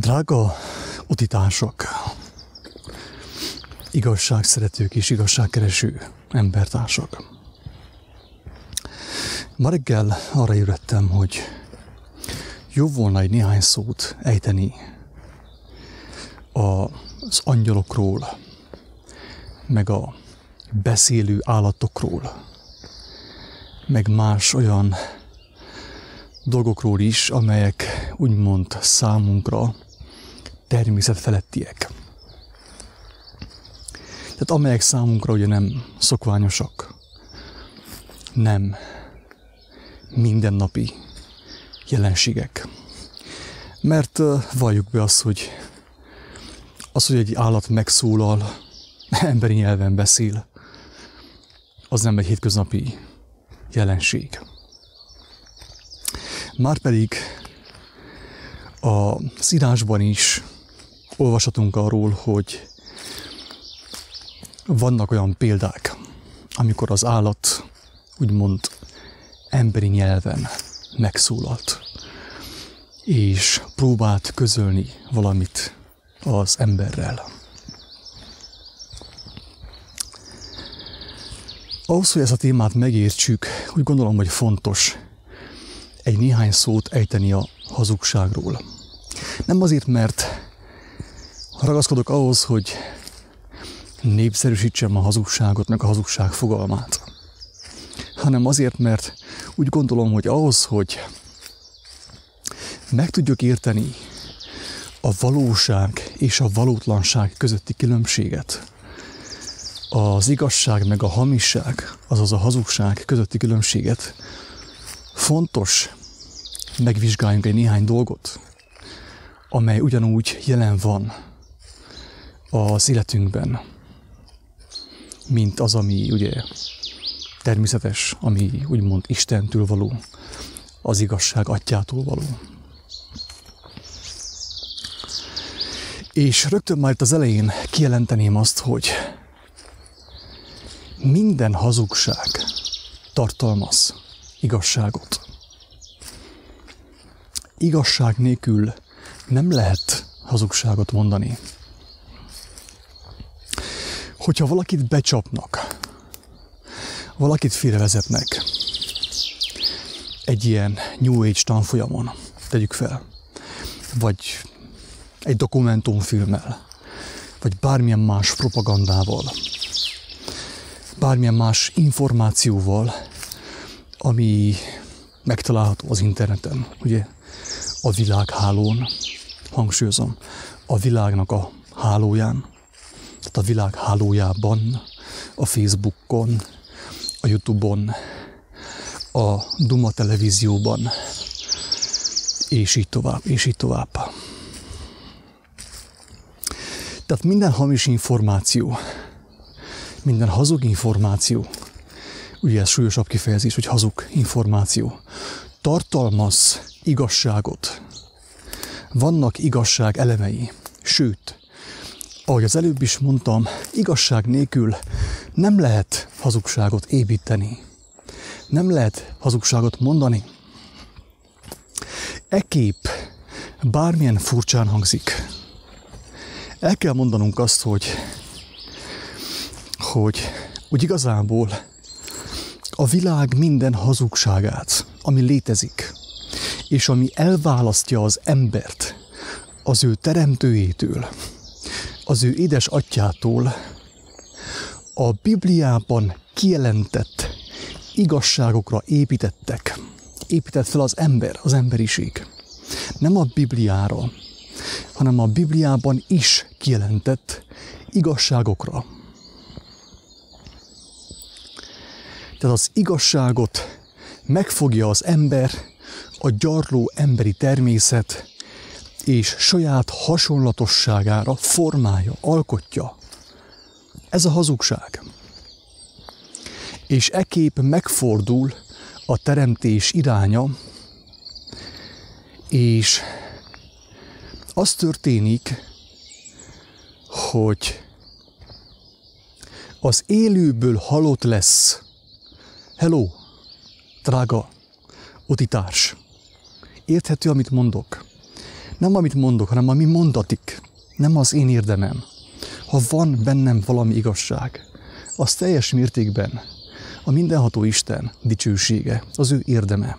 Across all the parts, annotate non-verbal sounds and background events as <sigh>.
Drága utitársak, igazságszeretők és igazságkereső embertársak. Ma reggel arra jöttem, hogy jó volna egy néhány szót ejteni az angyalokról, meg a beszélő állatokról, meg más olyan dolgokról is, amelyek úgymond számunkra természetfelettiek. Tehát amelyek számunkra ugye nem szokványosak, nem mindennapi jelenségek. Mert valljuk be azt, hogy az, hogy egy állat megszólal, <laughs> emberi nyelven beszél, az nem egy hétköznapi jelenség. Márpedig a írásban is olvashatunk arról, hogy vannak olyan példák, amikor az állat úgymond emberi nyelven megszólalt, és próbált közölni valamit az emberrel. Ahhoz, hogy ezt a témát megértsük, úgy gondolom, hogy fontos egy néhány szót ejteni a hazugságról. Nem azért, mert ragaszkodok ahhoz, hogy népszerűsítsem a hazugságot, meg a hazugság fogalmát, hanem azért, mert úgy gondolom, hogy ahhoz, hogy meg tudjuk érteni a valóság és a valótlanság közötti különbséget, az igazság meg a hamisság, azaz a hazugság közötti különbséget, fontos megvizsgáljunk egy néhány dolgot, amely ugyanúgy jelen van az életünkben, mint az, ami ugye természetes, ami úgymond Istentől való, az igazság atyától való. És rögtön már itt az elején kijelenteném azt, hogy minden hazugság tartalmaz igazságot. Igazság nélkül nem lehet hazugságot mondani. Hogyha valakit becsapnak, valakit félrevezetnek egy ilyen New Age tanfolyamon, tegyük fel, vagy egy dokumentumfilmmel, vagy bármilyen más propagandával, bármilyen más információval, ami megtalálható az interneten, ugye? A világhálón, hangsúlyozom, a világnak a hálóján, tehát a világ hálójában, a Facebookon, a Youtube-on, a Duma televízióban, és így tovább, és így tovább. Tehát minden hamis információ, minden hazug információ, ugye ez súlyosabb kifejezés, hogy hazug információ, tartalmaz igazságot. Vannak igazság elemei, sőt, ahogy az előbb is mondtam, igazság nélkül nem lehet hazugságot építeni. Nem lehet hazugságot mondani. E kép bármilyen furcsán hangzik. El kell mondanunk azt, hogy, hogy úgy igazából a világ minden hazugságát, ami létezik, és ami elválasztja az embert az ő teremtőjétől, az ő édes atyától, a Bibliában kijelentett igazságokra építettek, épített fel az ember, az emberiség. Nem a Bibliára, hanem a Bibliában is kijelentett igazságokra. Tehát az igazságot megfogja az ember, a gyarló emberi természet, és saját hasonlatosságára formálja, alkotja. Ez a hazugság. És ekép megfordul a teremtés iránya, és az történik, hogy az élőből halott lesz. Hello, drága utitárs. Érthető, amit mondok? Nem amit mondok, hanem ami mondatik. Nem az én érdemem. Ha van bennem valami igazság, az teljes mértékben a mindenható Isten dicsősége, az ő érdeme.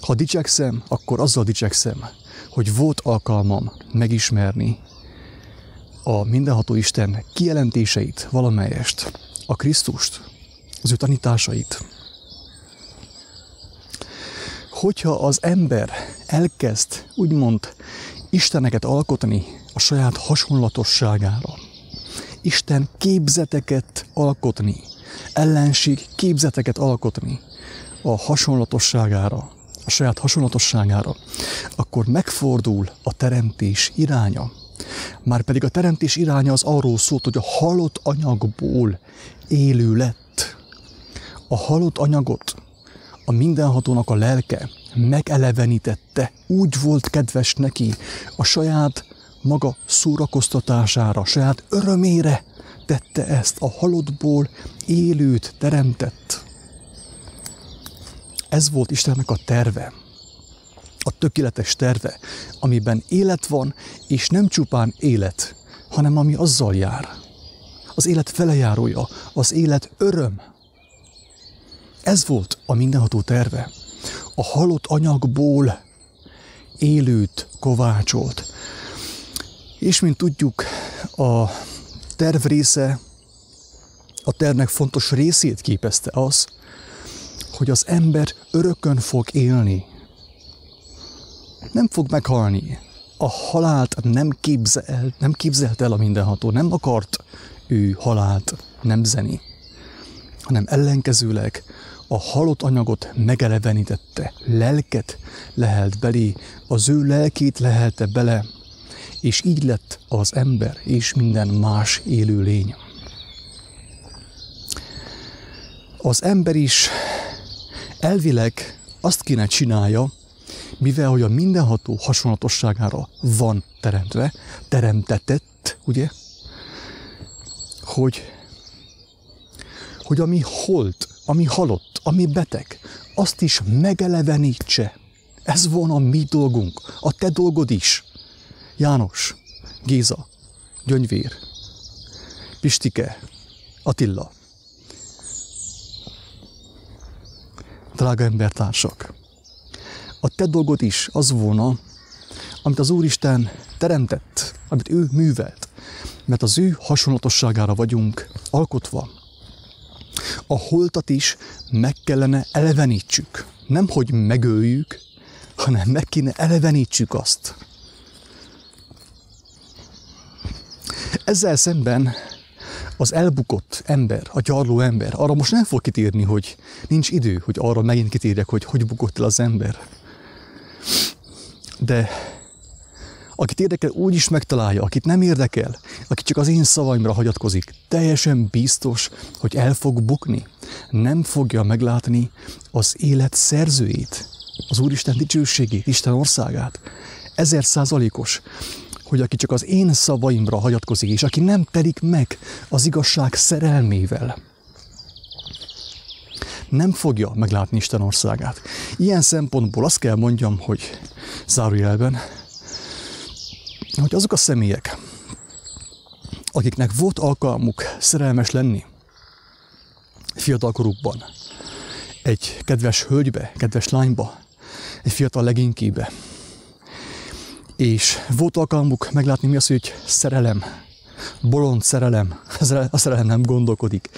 Ha dicsekszem, akkor azzal dicsekszem, hogy volt alkalmam megismerni a mindenható Isten kijelentéseit, valamelyest, a Krisztust, az ő tanításait. Hogyha az ember elkezd úgymond Isteneket alkotni a saját hasonlatosságára, Isten képzeteket alkotni, ellenség képzeteket alkotni a hasonlatosságára, a saját hasonlatosságára, akkor megfordul a teremtés iránya. Már pedig a teremtés iránya az arról szólt, hogy a halott anyagból élő lett. A halott anyagot a mindenhatónak a lelke megelevenítette, úgy volt kedves neki a saját maga szórakoztatására, saját örömére tette ezt, a halottból élőt teremtett. Ez volt Istennek a terve, a tökéletes terve, amiben élet van, és nem csupán élet, hanem ami azzal jár. Az élet felejárója, az élet öröm. Ez volt a mindenható terve. A halott anyagból élőt kovácsolt. És mint tudjuk, a terv része, a tervnek fontos részét képezte az, hogy az ember örökön fog élni. Nem fog meghalni. A halált nem, képzel, nem képzelt el a mindenható, nem akart ő halált nemzeni, hanem ellenkezőleg a halott anyagot megelevenítette, lelket lehelt belé, az ő lelkét lehelte bele, és így lett az ember és minden más élőlény. Az ember is elvileg azt kéne csinálja, mivel hogy a mindenható hasonlatosságára van teremtve, teremtetett, ugye, hogy, hogy ami holt, ami halott, ami beteg, azt is megelevenítse. Ez volna a mi dolgunk, a te dolgod is. János, Géza, Gyöngyvér, Pistike, Attila. Drága embertársak, a te dolgod is az volna, amit az Úristen teremtett, amit ő művelt, mert az ő hasonlatosságára vagyunk alkotva. A holtat is meg kellene elevenítsük. Nem, hogy megöljük, hanem meg kéne elevenítsük azt. Ezzel szemben az elbukott ember, a gyarló ember, arra most nem fog kitérni, hogy nincs idő, hogy arra megint kitérjek, hogy hogy bukott el az ember. De akit érdekel, úgy is megtalálja, akit nem érdekel, aki csak az én szavaimra hagyatkozik, teljesen biztos, hogy el fog bukni. Nem fogja meglátni az élet szerzőjét, az Úristen dicsőségét, Isten országát. Ezer százalékos, hogy aki csak az én szavaimra hagyatkozik, és aki nem telik meg az igazság szerelmével, nem fogja meglátni Isten országát. Ilyen szempontból azt kell mondjam, hogy zárójelben, hogy azok a személyek, akiknek volt alkalmuk szerelmes lenni fiatalkorukban, egy kedves hölgybe, kedves lányba, egy fiatal legénykébe, és volt alkalmuk meglátni, mi az, hogy szerelem, bolond szerelem, a szerelem nem gondolkodik,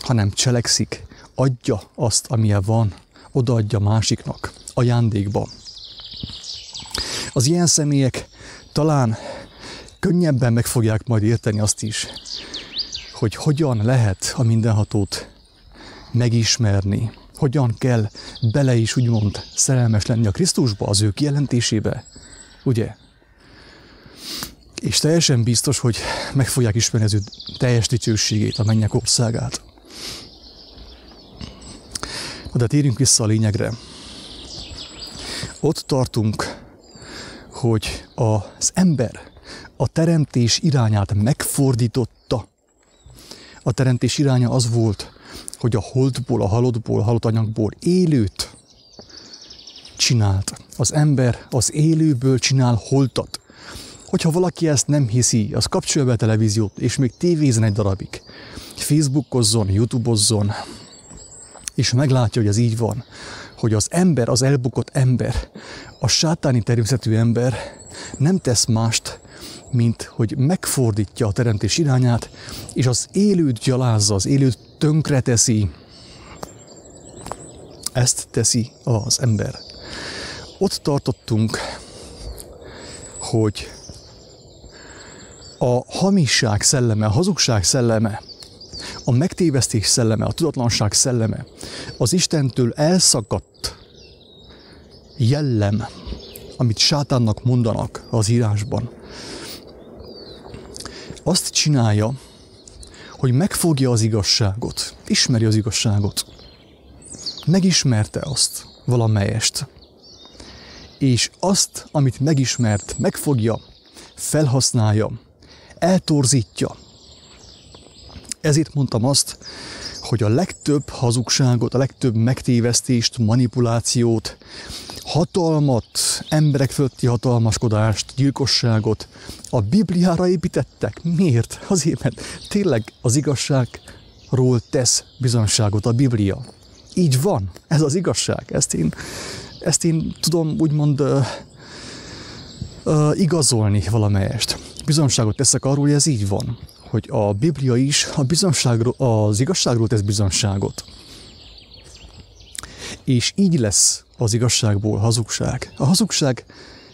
hanem cselekszik, adja azt, amilyen van, odaadja másiknak, ajándékba. Az ilyen személyek talán könnyebben meg fogják majd érteni azt is, hogy hogyan lehet a mindenhatót megismerni, hogyan kell bele is úgymond szerelmes lenni a Krisztusba, az ő kijelentésébe, ugye? És teljesen biztos, hogy meg fogják ismerni az ő teljes dicsőségét, a mennyek országát. De térjünk vissza a lényegre. Ott tartunk, hogy az ember a teremtés irányát megfordította. A teremtés iránya az volt, hogy a holdból, a halottból, a halott anyagból élőt csinált. Az ember az élőből csinál holtat. Hogyha valaki ezt nem hiszi, az kapcsolja be a televíziót, és még tévézen egy darabig. Facebookozzon, Youtubeozzon, és meglátja, hogy ez így van. Hogy az ember, az elbukott ember, a sátáni természetű ember nem tesz mást, mint hogy megfordítja a teremtés irányát, és az élőt gyalázza, az élőt tönkreteszi. Ezt teszi az ember. Ott tartottunk, hogy a hamisság szelleme, a hazugság szelleme, a megtévesztés szelleme, a tudatlanság szelleme, az Istentől elszakadt jellem, amit sátánnak mondanak az írásban, azt csinálja, hogy megfogja az igazságot, ismeri az igazságot. Megismerte azt valamelyest. És azt, amit megismert, megfogja, felhasználja, eltorzítja. Ezért mondtam azt, hogy a legtöbb hazugságot, a legtöbb megtévesztést, manipulációt, hatalmat, emberek fölötti hatalmaskodást, gyilkosságot a Bibliára építettek. Miért? Azért, mert tényleg az igazságról tesz bizonságot a Biblia. Így van, ez az igazság. Ezt én, ezt én tudom úgymond uh, uh, igazolni valamelyest. Bizonságot teszek arról, hogy ez így van. Hogy a Biblia is a bizonságról, az igazságról tesz bizonságot. És így lesz az igazságból hazugság. A hazugság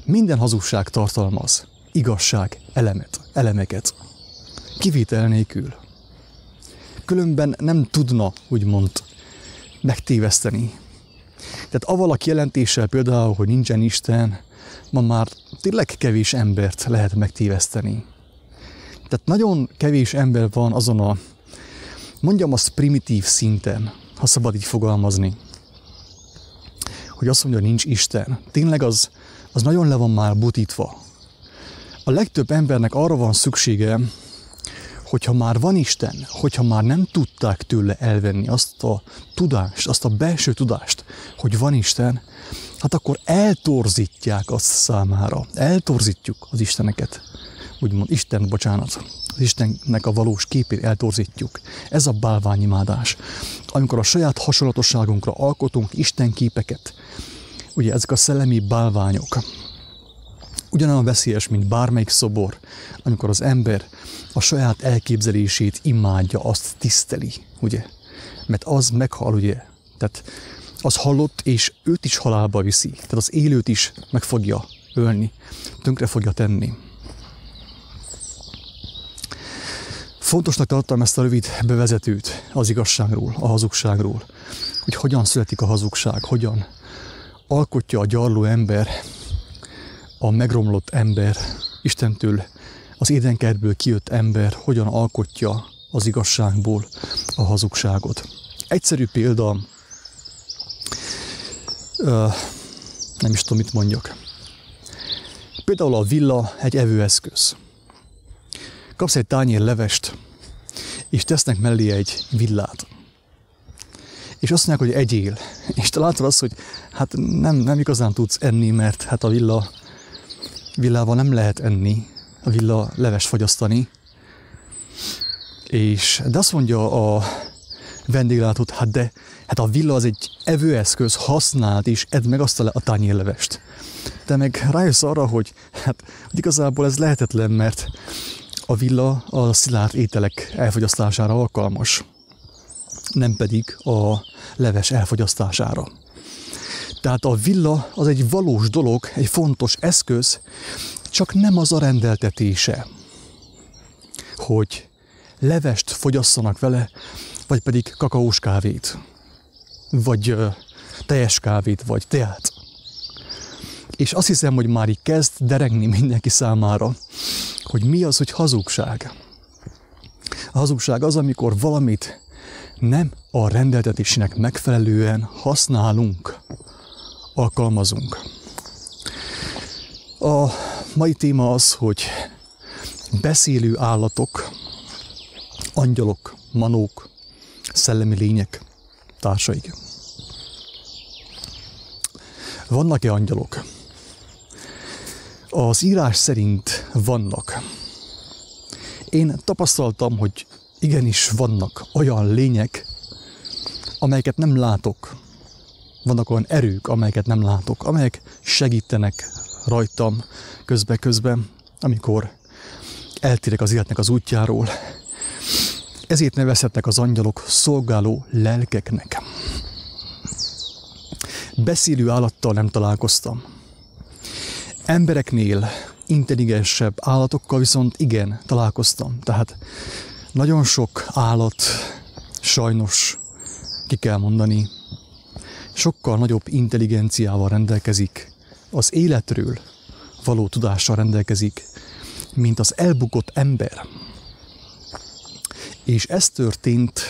minden hazugság tartalmaz igazság elemet, elemeket. Kivétel nélkül. Különben nem tudna, úgymond, megtéveszteni. Tehát aval a jelentéssel például, hogy nincsen Isten, ma már tényleg kevés embert lehet megtéveszteni. Tehát nagyon kevés ember van azon a, mondjam azt primitív szinten, ha szabad így fogalmazni, hogy azt mondja, hogy nincs Isten. Tényleg az, az nagyon le van már butítva. A legtöbb embernek arra van szüksége, hogyha már van Isten, hogyha már nem tudták tőle elvenni azt a tudást, azt a belső tudást, hogy van Isten, hát akkor eltorzítják azt számára. Eltorzítjuk az Isteneket. Úgymond Isten, bocsánat. Az Istennek a valós képét eltorzítjuk. Ez a bálványimádás. Amikor a saját hasonlatosságunkra alkotunk Isten képeket, ugye ezek a szellemi bálványok, ugyanolyan veszélyes, mint bármelyik szobor, amikor az ember a saját elképzelését imádja, azt tiszteli, ugye? Mert az meghal, ugye? Tehát az halott, és őt is halálba viszi. Tehát az élőt is meg fogja ölni, tönkre fogja tenni. Fontosnak tartom ezt a rövid bevezetőt az igazságról, a hazugságról, hogy hogyan születik a hazugság, hogyan alkotja a gyarló ember, a megromlott ember, Istentől, az édenkertből kijött ember, hogyan alkotja az igazságból a hazugságot. Egyszerű példa, nem is tudom, mit mondjak. Például a villa egy evőeszköz. Kapsz egy tányér levest, és tesznek mellé egy villát. És azt mondják, hogy egyél. És te látod azt, hogy hát nem, nem igazán tudsz enni, mert hát a villa, villával nem lehet enni, a villa leves fogyasztani. És, de azt mondja a vendéglátót, hát de hát a villa az egy evőeszköz, használt, és edd meg azt a, a tányérlevest. De meg rájössz arra, hogy hát hogy igazából ez lehetetlen, mert a villa a szilárd ételek elfogyasztására alkalmas, nem pedig a leves elfogyasztására. Tehát a villa az egy valós dolog, egy fontos eszköz, csak nem az a rendeltetése, hogy levest fogyasszanak vele, vagy pedig kakaós kávét, vagy ö, teljes kávét, vagy teát. És azt hiszem, hogy már így kezd derengni mindenki számára, hogy mi az, hogy hazugság. A hazugság az, amikor valamit nem a rendeltetésének megfelelően használunk, alkalmazunk. A mai téma az, hogy beszélő állatok, angyalok, manók, szellemi lények, társaik. Vannak-e angyalok? Az írás szerint vannak. Én tapasztaltam, hogy igenis vannak olyan lények, amelyeket nem látok. Vannak olyan erők, amelyeket nem látok, amelyek segítenek rajtam közbe-közben, amikor eltérek az életnek az útjáról. Ezért nevezhetnek az angyalok szolgáló lelkeknek. Beszélő állattal nem találkoztam. Embereknél intelligensebb állatokkal viszont igen, találkoztam. Tehát nagyon sok állat sajnos ki kell mondani, sokkal nagyobb intelligenciával rendelkezik, az életről való tudással rendelkezik, mint az elbukott ember. És ez történt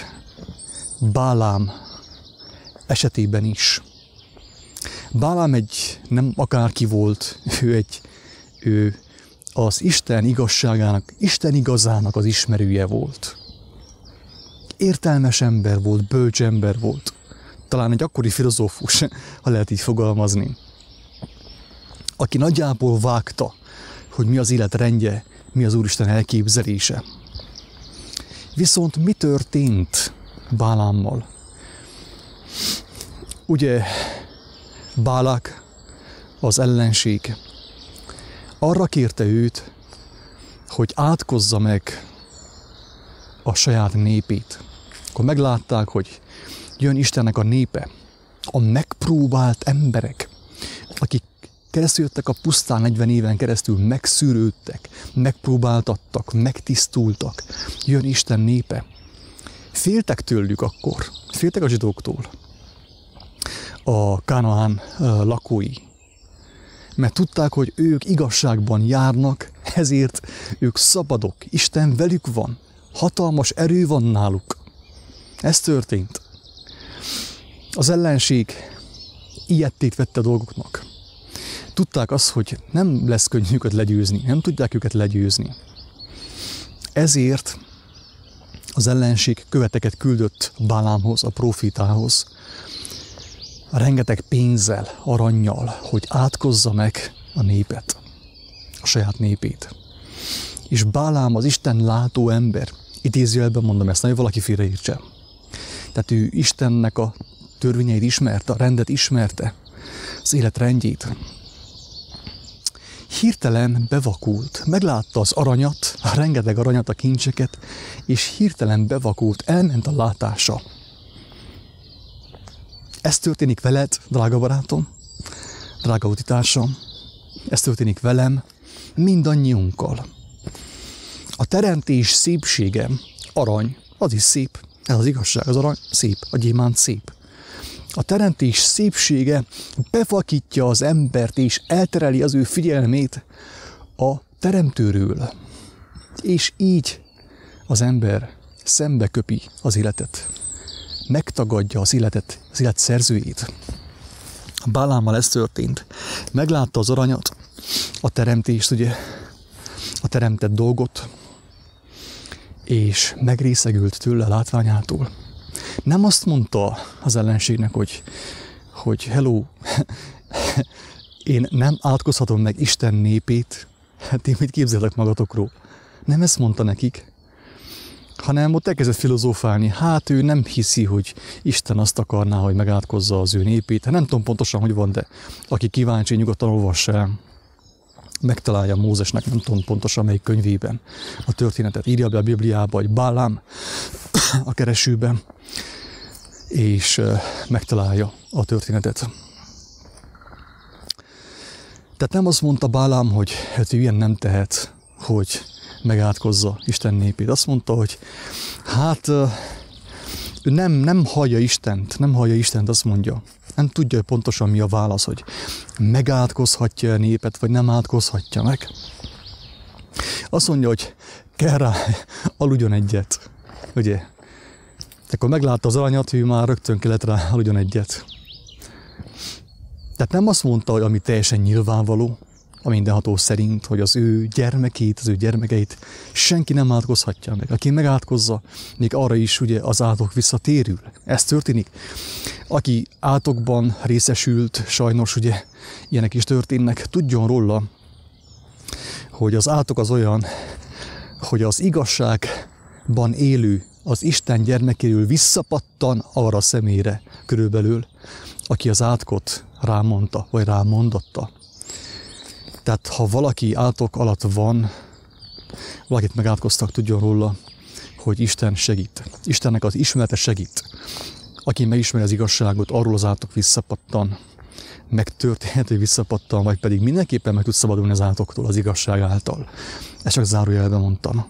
Bálám esetében is. Bálám egy nem akárki volt, ő egy ő az Isten igazságának, Isten igazának az ismerője volt. Értelmes ember volt, bölcs ember volt. Talán egy akkori filozófus, ha lehet így fogalmazni. Aki nagyjából vágta, hogy mi az élet rendje, mi az Úristen elképzelése. Viszont mi történt Bálámmal? Ugye Bálák, az ellenség, arra kérte őt, hogy átkozza meg a saját népét. Akkor meglátták, hogy jön Istennek a népe, a megpróbált emberek, akik keresztül jöttek a pusztán 40 éven keresztül, megszűrődtek, megpróbáltattak, megtisztultak. Jön Isten népe. Féltek tőlük akkor, féltek a zsidóktól. A Kánaán lakói, mert tudták, hogy ők igazságban járnak, ezért ők szabadok, Isten velük van, hatalmas erő van náluk. Ez történt. Az ellenség ilyettét vette a dolgoknak. Tudták azt, hogy nem lesz könnyű őket legyőzni, nem tudják őket legyőzni. Ezért az ellenség követeket küldött Bálámhoz, a profitához, rengeteg pénzzel, aranyjal, hogy átkozza meg a népet, a saját népét. És Bálám az Isten látó ember, idézőjelben mondom ezt, nagyon valaki félreértse. Tehát ő Istennek a törvényeit ismerte, a rendet ismerte, az élet rendjét. Hirtelen bevakult, meglátta az aranyat, a rengeteg aranyat, a kincseket, és hirtelen bevakult, elment a látása. Ez történik veled, drága barátom, drága utitársam, ez történik velem, mindannyiunkkal. A teremtés szépsége, arany, az is szép, ez az igazság, az arany szép, a gyémánt szép. A teremtés szépsége befakítja az embert és eltereli az ő figyelmét a teremtőről. És így az ember szembe köpi az életet megtagadja az életet, az élet szerzőjét. Bálámmal ez történt. Meglátta az aranyat, a teremtést, ugye, a teremtett dolgot, és megrészegült tőle a látványától. Nem azt mondta az ellenségnek, hogy, hogy hello, <laughs> én nem átkozhatom meg Isten népét, hát én mit képzelek magatokról. Nem ezt mondta nekik, hanem ott elkezdett filozófálni. Hát ő nem hiszi, hogy Isten azt akarná, hogy megátkozza az ő népét. Hát nem tudom pontosan, hogy van, de aki kíváncsi, nyugodtan olvassa el. Megtalálja Mózesnek, nem tudom pontosan melyik könyvében a történetet. Írja be a Bibliába, vagy Bálám a keresőben, és megtalálja a történetet. Tehát nem azt mondta Bálám, hogy hát ő ilyen nem tehet, hogy megátkozza Isten népét. Azt mondta, hogy hát ő nem, nem hallja Istent, nem hallja Istent, azt mondja. Nem tudja pontosan mi a válasz, hogy megátkozhatja a népet, vagy nem átkozhatja meg. Azt mondja, hogy kell rá, <laughs> aludjon egyet. Ugye? Akkor meglátta az aranyat, ő már rögtön kellett rá, aludjon egyet. Tehát nem azt mondta, hogy ami teljesen nyilvánvaló, a mindenható szerint, hogy az ő gyermekét, az ő gyermekeit senki nem átkozhatja meg. Aki megátkozza, még arra is ugye az átok visszatérül. Ez történik. Aki átokban részesült, sajnos ugye ilyenek is történnek, tudjon róla, hogy az átok az olyan, hogy az igazságban élő, az Isten gyermekéről visszapattan arra a személyre körülbelül, aki az átkot rámondta, vagy rámondotta. Tehát ha valaki átok alatt van, valakit megátkoztak, tudjon róla, hogy Isten segít. Istennek az ismerete segít. Aki megismeri az igazságot, arról az átok visszapattan, megtörténhet, hogy visszapattan, vagy pedig mindenképpen meg tud szabadulni az átoktól az igazság által. Ezt csak zárójelben mondtam.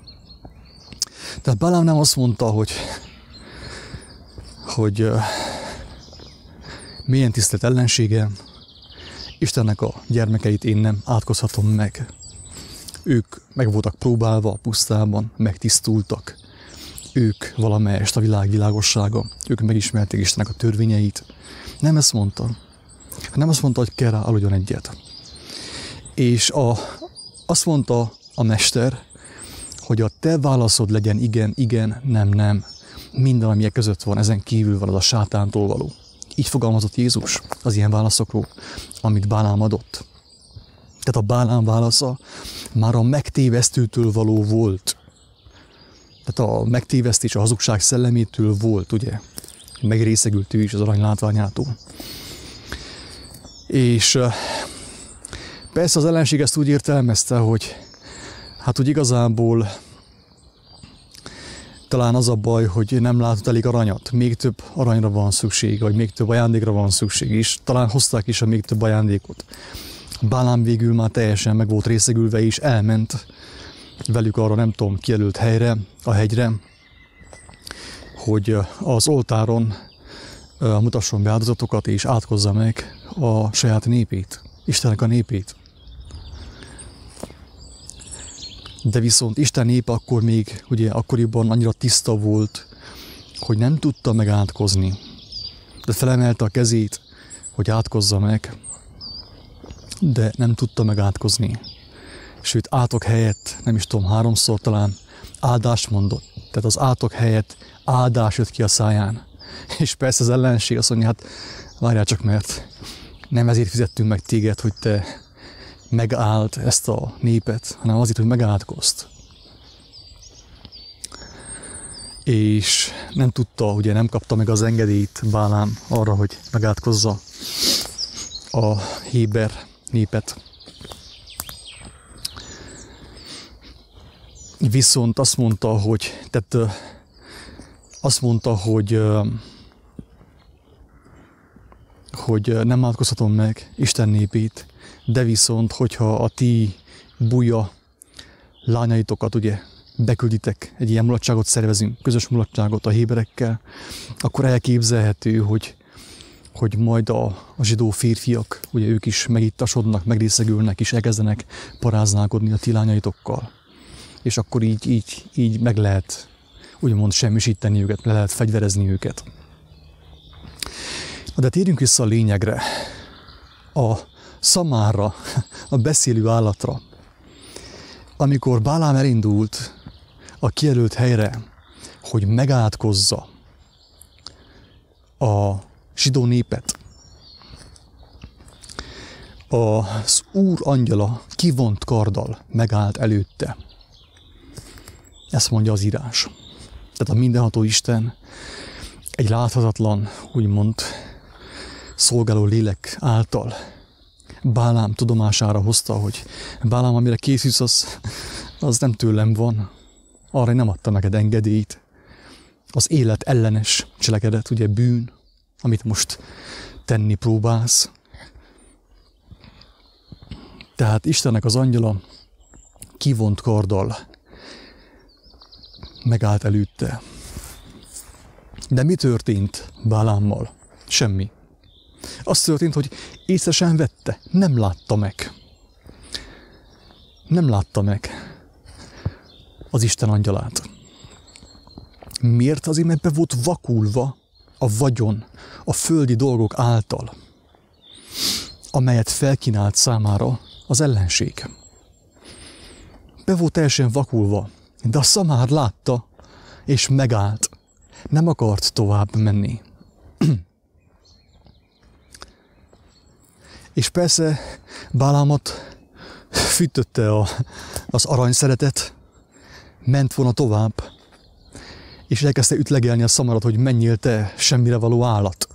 Tehát Balám nem azt mondta, hogy, hogy uh, milyen tisztelt ellensége, Istennek a gyermekeit én nem átkozhatom meg. Ők meg voltak próbálva a pusztában, megtisztultak. Ők valamelyest a világ világossága. Ők megismerték Istennek a törvényeit. Nem ezt mondta. Nem azt mondta, hogy kell rá aludjon egyet. És a, azt mondta a mester, hogy a te válaszod legyen igen, igen, nem, nem. Minden, ami e között van, ezen kívül van az a sátántól való. Így fogalmazott Jézus az ilyen válaszokról, amit Bálám adott. Tehát a Bálám válasza már a megtévesztőtől való volt. Tehát a megtévesztés, a hazugság szellemétől volt, ugye? Megrészegült ő is az arany látványától. És persze az ellenség ezt úgy értelmezte, hogy hát úgy igazából talán az a baj, hogy nem látott elég aranyat, még több aranyra van szükség, vagy még több ajándékra van szükség, és talán hozták is a még több ajándékot. Bálám végül már teljesen meg volt részegülve, és elment velük arra nem tudom kijelölt helyre, a hegyre, hogy az oltáron mutasson be áldozatokat, és átkozza meg a saját népét, Istennek a népét. De viszont Isten nép akkor még, ugye akkoriban annyira tiszta volt, hogy nem tudta meg átkozni. De felemelte a kezét, hogy átkozza meg, de nem tudta meg átkozni. Sőt, átok helyett, nem is tudom, háromszor talán áldást mondott. Tehát az átok helyett áldás jött ki a száján. <laughs> És persze az ellenség azt mondja, hát várjál csak, mert nem ezért fizettünk meg téged, hogy te megállt ezt a népet, hanem azért, hogy megátkozt. És nem tudta, ugye nem kapta meg az engedélyt Bálám arra, hogy megátkozza a Héber népet. Viszont azt mondta, hogy tehát azt mondta, hogy hogy nem átkozhatom meg Isten népét, de viszont, hogyha a ti buja lányaitokat ugye bekülditek, egy ilyen mulatságot szervezünk, közös mulatságot a héberekkel, akkor elképzelhető, hogy, hogy majd a, a zsidó férfiak, ugye ők is megittasodnak, megrészegülnek, és elkezdenek paráználkodni a ti lányaitokkal. És akkor így, így, így meg lehet úgymond semmisíteni őket, le lehet fegyverezni őket. De térjünk vissza a lényegre. A szamára, a beszélő állatra. Amikor Bálám elindult a kijelölt helyre, hogy megátkozza a zsidó népet, az Úr angyala kivont karddal megállt előtte. Ezt mondja az írás. Tehát a mindenható Isten egy láthatatlan, úgymond szolgáló lélek által Bálám tudomására hozta, hogy Bálám, amire készülsz, az, az nem tőlem van. Arra nem adta neked engedélyt. Az élet ellenes cselekedet, ugye bűn, amit most tenni próbálsz. Tehát Istennek az angyala kivont karddal megállt előtte. De mi történt Bálámmal? Semmi. Az történt, hogy észre sem vette, nem látta meg. Nem látta meg az Isten angyalát. Miért? Azért, mert be volt vakulva a vagyon, a földi dolgok által, amelyet felkínált számára az ellenség. Be volt teljesen vakulva, de a szamár látta, és megállt. Nem akart tovább menni. <clears throat> és persze Bálámot fűtötte a, az arany szeretet, ment volna tovább, és elkezdte ütlegelni a szamarat, hogy menjél te, semmire való állat.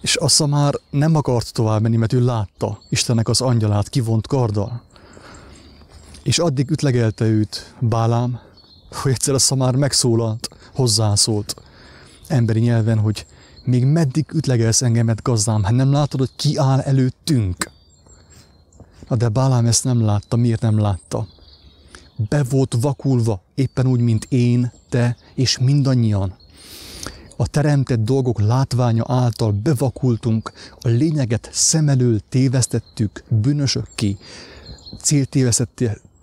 És a szamár nem akart tovább menni, mert ő látta Istennek az angyalát kivont karddal. És addig ütlegelte őt Bálám, hogy egyszer a szamár megszólalt, hozzászólt emberi nyelven, hogy még meddig ütlegelsz engemet, gazdám, hát nem látod, hogy ki áll előttünk? De Bálám ezt nem látta. Miért nem látta? Be volt vakulva, éppen úgy, mint én, te és mindannyian. A teremtett dolgok látványa által bevakultunk, a lényeget szem elől tévesztettük, bűnösök ki,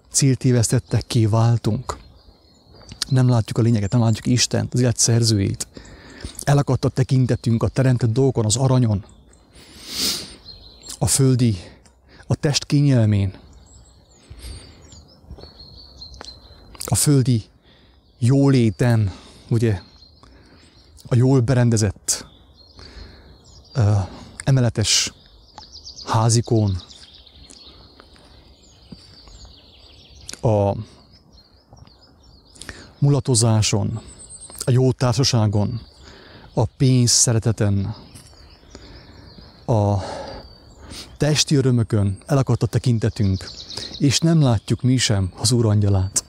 céltévesztettek váltunk. Nem látjuk a lényeget, nem látjuk Istent, az élet szerzőjét. Elakadt a tekintetünk a teremtett dolgokon, az aranyon, a földi a test kényelmén, a földi jóléten, ugye, a jól berendezett uh, emeletes házikón, a mulatozáson, a jó társaságon, a pénz szereteten, a testi örömökön elakadt a tekintetünk, és nem látjuk mi sem az Úr angyalát.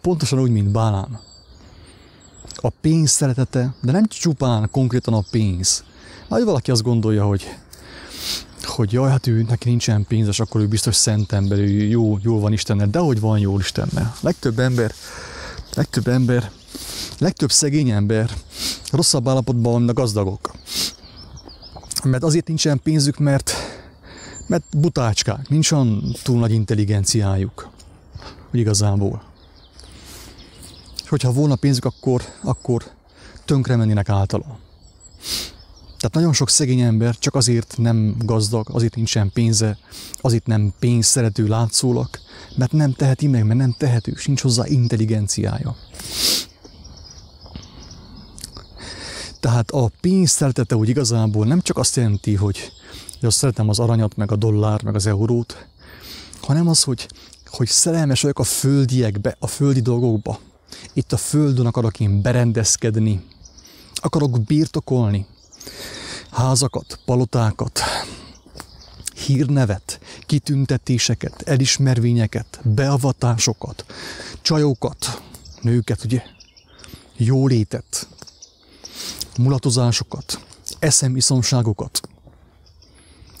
Pontosan úgy, mint Bálám. A pénz szeretete, de nem csupán konkrétan a pénz. Nagy valaki azt gondolja, hogy hogy jaj, hát ő neki nincsen pénz, és akkor ő biztos szent ember, ő jó, jól van Istennel, de hogy van jól Istennel. Legtöbb ember, legtöbb ember, legtöbb szegény ember rosszabb állapotban vannak gazdagok. Mert azért nincsen pénzük, mert mert butácskák, nincs olyan túl nagy intelligenciájuk, hogy igazából. És hogyha volna pénzük, akkor, akkor tönkre mennének általa. Tehát nagyon sok szegény ember csak azért nem gazdag, azért nincsen pénze, azért nem pénz szerető látszólak, mert nem teheti meg, mert nem tehető, sincs hozzá intelligenciája. Tehát a pénz szeretete úgy igazából nem csak azt jelenti, hogy hogy azt szeretem az aranyat, meg a dollár, meg az eurót, hanem az, hogy, hogy szerelmes vagyok a földiekbe, a földi dolgokba. Itt a földön akarok én berendezkedni, akarok birtokolni házakat, palotákat, hírnevet, kitüntetéseket, elismervényeket, beavatásokat, csajokat, nőket, ugye, jólétet, mulatozásokat, eszemiszomságokat,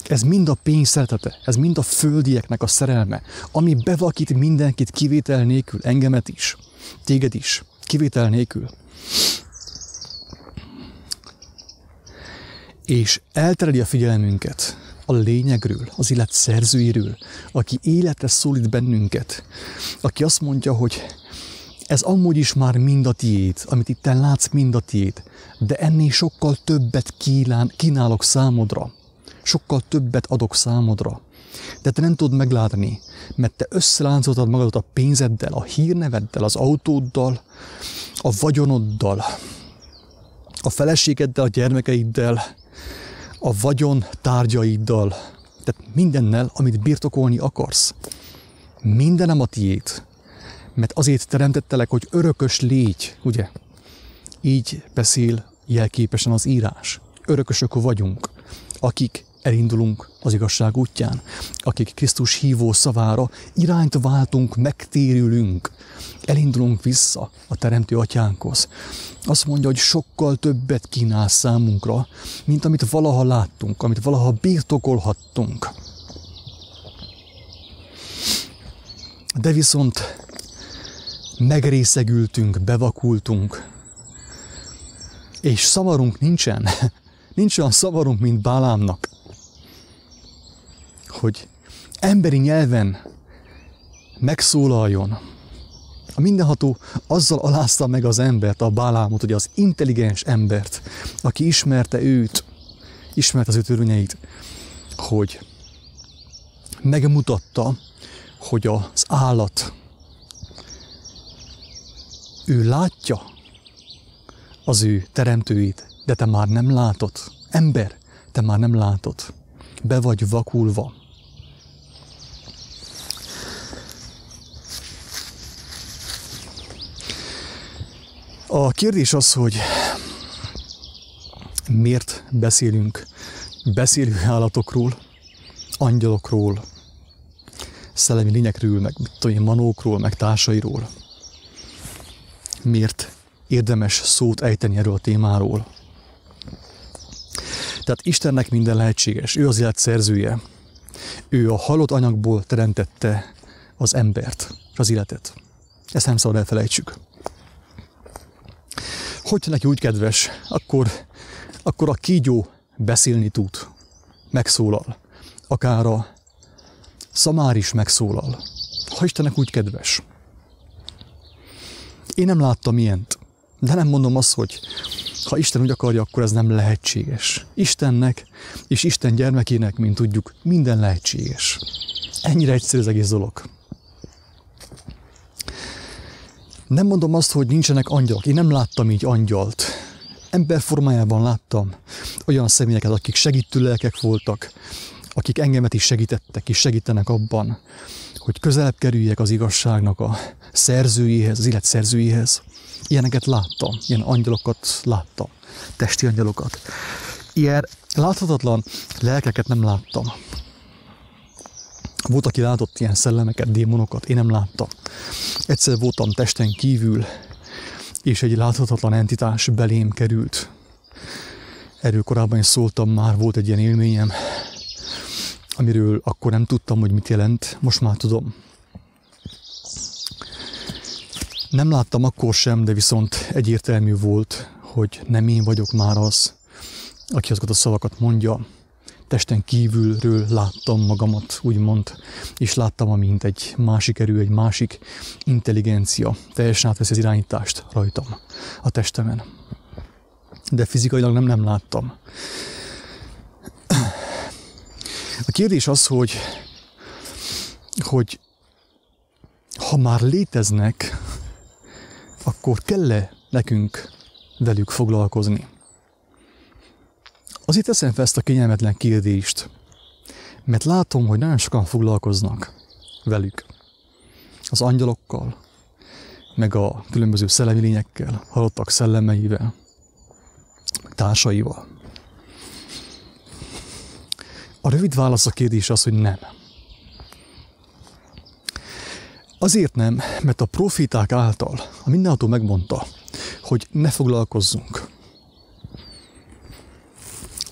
ez mind a pénz szeretete, ez mind a földieknek a szerelme, ami bevakít mindenkit kivétel nélkül, engemet is, téged is, kivétel nélkül. És eltereli a figyelmünket a lényegről, az élet szerzőiről, aki életre szólít bennünket, aki azt mondja, hogy ez amúgy is már mind a tiéd, amit itt látsz, mind a tiéd, de ennél sokkal többet kínál, kínálok számodra sokkal többet adok számodra. De te nem tudod meglátni, mert te összeláncoltad magadat a pénzeddel, a hírneveddel, az autóddal, a vagyonoddal, a feleségeddel, a gyermekeiddel, a vagyon tárgyaiddal, tehát mindennel, amit birtokolni akarsz. Mindenem a tiét, mert azért teremtettelek, hogy örökös légy, ugye? Így beszél jelképesen az írás. Örökösök vagyunk, akik elindulunk az igazság útján, akik Krisztus hívó szavára irányt váltunk, megtérülünk, elindulunk vissza a Teremtő Atyánkhoz. Azt mondja, hogy sokkal többet kínál számunkra, mint amit valaha láttunk, amit valaha birtokolhattunk. De viszont megrészegültünk, bevakultunk, és szavarunk nincsen. <laughs> Nincs olyan szavarunk, mint Bálámnak hogy emberi nyelven megszólaljon. A mindenható azzal alázta meg az embert, a Bálámot, hogy az intelligens embert, aki ismerte őt, ismerte az ő törvényeit, hogy megmutatta, hogy az állat ő látja az ő teremtőit, de te már nem látod. Ember, te már nem látod. Be vagy vakulva. A kérdés az, hogy miért beszélünk beszélő állatokról, angyalokról, szellemi lényekről, meg mit tudom manókról, meg társairól. Miért érdemes szót ejteni erről a témáról? Tehát Istennek minden lehetséges. Ő az élet szerzője. Ő a halott anyagból teremtette az embert, az életet. Ezt nem szabad elfelejtsük. Hogyha neki úgy kedves, akkor, akkor a kígyó beszélni tud, megszólal. Akár a szamár is megszólal. Ha Istennek úgy kedves. Én nem láttam ilyent, de nem mondom azt, hogy ha Isten úgy akarja, akkor ez nem lehetséges. Istennek és Isten gyermekének, mint tudjuk, minden lehetséges. Ennyire egyszerű az egész dolog. Nem mondom azt, hogy nincsenek angyalok. Én nem láttam így angyalt. Ember formájában láttam olyan személyeket, akik segítő lelkek voltak, akik engemet is segítettek, és segítenek abban, hogy közelebb kerüljek az igazságnak a szerzőjéhez, az élet szerzőjéhez. Ilyeneket láttam, ilyen angyalokat láttam, testi angyalokat. Ilyen láthatatlan lelkeket nem láttam. Volt, aki látott ilyen szellemeket, démonokat, én nem láttam. Egyszer voltam testen kívül, és egy láthatatlan entitás belém került. Erről korábban is szóltam már, volt egy ilyen élményem, amiről akkor nem tudtam, hogy mit jelent, most már tudom. Nem láttam akkor sem, de viszont egyértelmű volt, hogy nem én vagyok már az, aki azokat a szavakat mondja. Testen kívülről láttam magamat, úgymond, és láttam, amint egy másik erő, egy másik intelligencia teljesen átveszi az irányítást rajtam, a testemen. De fizikailag nem, nem láttam. A kérdés az, hogy, hogy ha már léteznek, akkor kell-e nekünk velük foglalkozni? Azért teszem fel ezt a kényelmetlen kérdést, mert látom, hogy nagyon sokan foglalkoznak velük. Az angyalokkal, meg a különböző szellemi lényekkel, halottak szellemeivel, társaival. A rövid válasz a kérdés az, hogy nem. Azért nem, mert a profiták által a mindenható megmondta, hogy ne foglalkozzunk.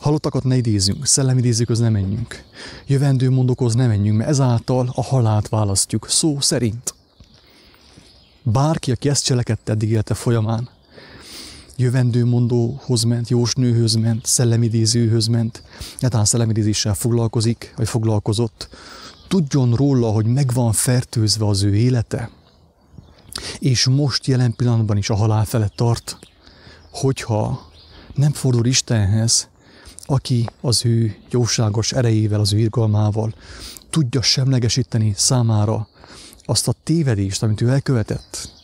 Halottakat ne idézünk, szellemi idézőköz ne menjünk, jövendő mondokhoz ne menjünk, mert ezáltal a halált választjuk, szó szerint. Bárki, aki ezt cselekedte eddig élete folyamán, jövendőmondóhoz ment, jósnőhöz ment, szellemidézőhöz ment, netán szellemidézéssel foglalkozik, vagy foglalkozott, tudjon róla, hogy meg van fertőzve az ő élete, és most jelen pillanatban is a halál felett tart, hogyha nem fordul Istenhez, aki az ő jóságos erejével, az ő irgalmával tudja semlegesíteni számára azt a tévedést, amit ő elkövetett,